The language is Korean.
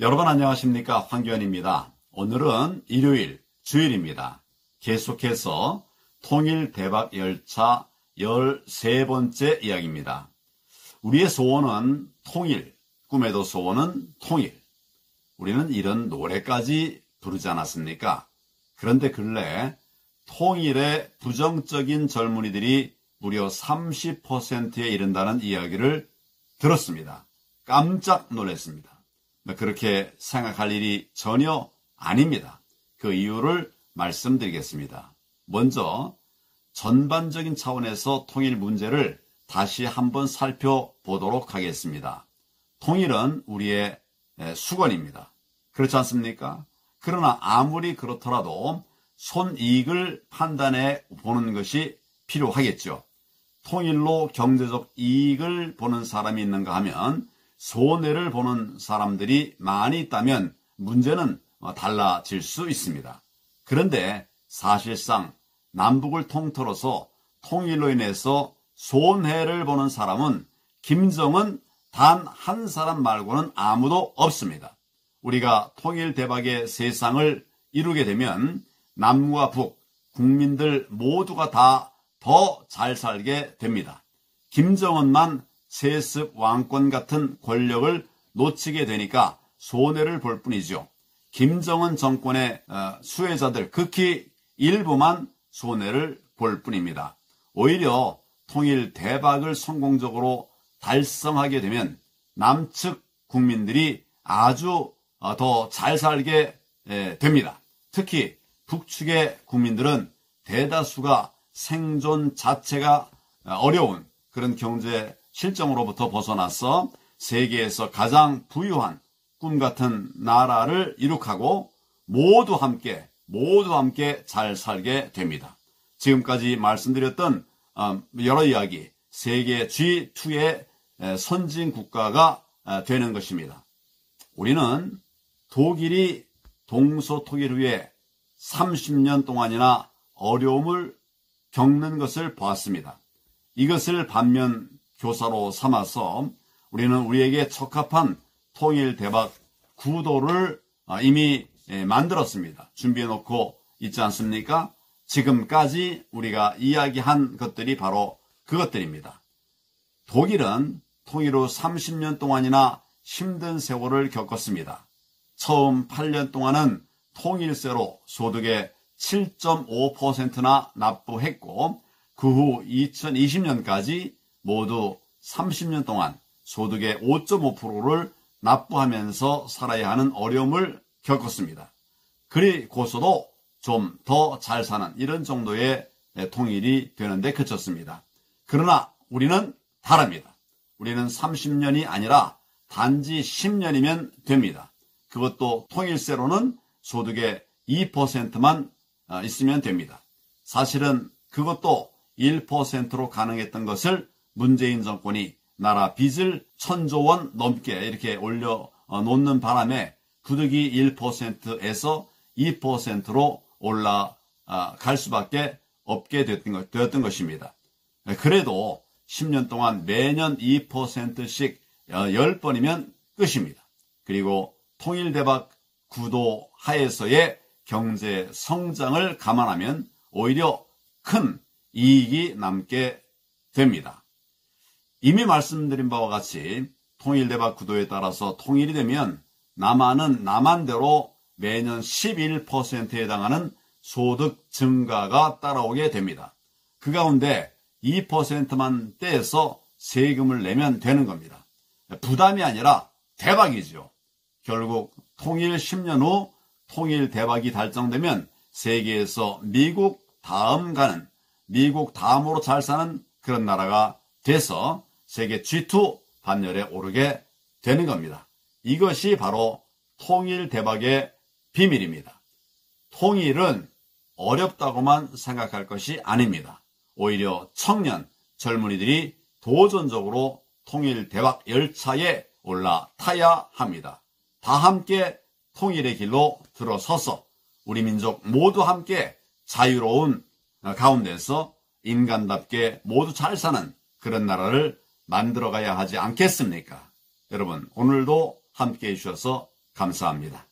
여러분 안녕하십니까 황교안입니다. 오늘은 일요일 주일입니다. 계속해서 통일 대박 열차 13번째 이야기입니다. 우리의 소원은 통일, 꿈에도 소원은 통일. 우리는 이런 노래까지 부르지 않았습니까? 그런데 근래 통일의 부정적인 젊은이들이 무려 30%에 이른다는 이야기를 들었습니다. 깜짝 놀랐습니다. 그렇게 생각할 일이 전혀 아닙니다. 그 이유를 말씀드리겠습니다. 먼저 전반적인 차원에서 통일 문제를 다시 한번 살펴보도록 하겠습니다. 통일은 우리의 수건입니다. 그렇지 않습니까? 그러나 아무리 그렇더라도 손이익을 판단해 보는 것이 필요하겠죠. 통일로 경제적 이익을 보는 사람이 있는가 하면 손해를 보는 사람들이 많이 있다면 문제는 달라질 수 있습니다. 그런데 사실상 남북을 통틀어서 통일로 인해서 손해를 보는 사람은 김정은 단 한 사람 말고는 아무도 없습니다. 우리가 통일 대박의 세상을 이루게 되면 남과 북, 국민들 모두가 다 더 잘 살게 됩니다. 김정은만 세습 왕권 같은 권력을 놓치게 되니까 손해를 볼 뿐이죠. 김정은 정권의 어, 수혜자들 극히 일부만 손해를 볼 뿐입니다. 오히려 통일 대박을 성공적으로 달성하게 되면 남측 국민들이 아주 어, 더잘 살게 됩니다. 특히 북측의 국민들은 대다수가 생존 자체가 어, 어려운 그런 경제 실정으로부터 벗어나서 세계에서 가장 부유한 꿈 같은 나라를 이룩하고 모두 함께 모두 함께 잘 살게 됩니다. 지금까지 말씀드렸던 어, 여러 이야기 세계 G2의 선진 국가가 어, 되는 것입니다. 우리는 독일이 동서통일 후에 30년 동안이나 어려움을 겪는 것을 보았습니다. 이것을 반면 교사로 삼아서 우리는 우리에게 적합한 통일 대박 구도를 어, 이미 예, 만들었습니다. 준비해 놓고 있지 않습니까? 지금까지 우리가 이야기한 것들이 바로 그것들입니다. 독일은 통일 후 30년 동안이나 힘든 세월을 겪었습니다. 처음 8년 동안은 통일세로 소득의 7.5%나 납부했고 그 후 2020년까지 모두 30년 동안 소득의 5.5%를 납부하면서 살아야 하는 어려움을 겪었습니다. 그리 고서도 좀 더 잘 사는 이런 정도의 통일이 되는데 그쳤습니다. 그러나 우리는 다릅니다. 우리는 30년이 아니라 단지 10년이면 됩니다. 그것도 통일세로는 소득의 2%만 어, 있으면 됩니다. 사실은 그것도 1%로 가능했던 것을 문재인 정권이 나라 빚을 천조 원 넘게 이렇게 올려 어, 놓는 바람에 부득이 1%에서 2%로 올라갈 수밖에 없게 되었던 것입니다. 그래도 10년 동안 매년 2%씩 10번이면 끝입니다. 그리고 통일대박 구도 하에서의 경제 성장을 감안하면 오히려 큰 이익이 남게 됩니다. 이미 말씀드린 바와 같이 통일대박 구도에 따라서 통일이 되면 남한은 남한대로 매년 11%에 해당하는 소득 증가가 따라오게 됩니다. 그 가운데 2%만 떼서 세금을 내면 되는 겁니다. 부담이 아니라 대박이죠. 결국 통일 10년 후 통일 대박이 달성되면 세계에서 미국 다음 가는 미국 다음으로 잘 사는 그런 나라가 돼서 세계 G2 반열에 오르게 되는 겁니다. 이것이 바로 통일 대박의 비밀입니다. 통일은 어렵다고만 생각할 것이 아닙니다. 오히려 청년, 젊은이들이 도전적으로 통일 대박 열차에 올라타야 합니다. 다 함께 통일의 길로 들어서서 우리 민족 모두 함께 자유로운 가운데서 인간답게 모두 잘 사는 그런 나라를 만들어가야 하지 않겠습니까? 여러분 오늘도 함께 해 주셔서 감사합니다.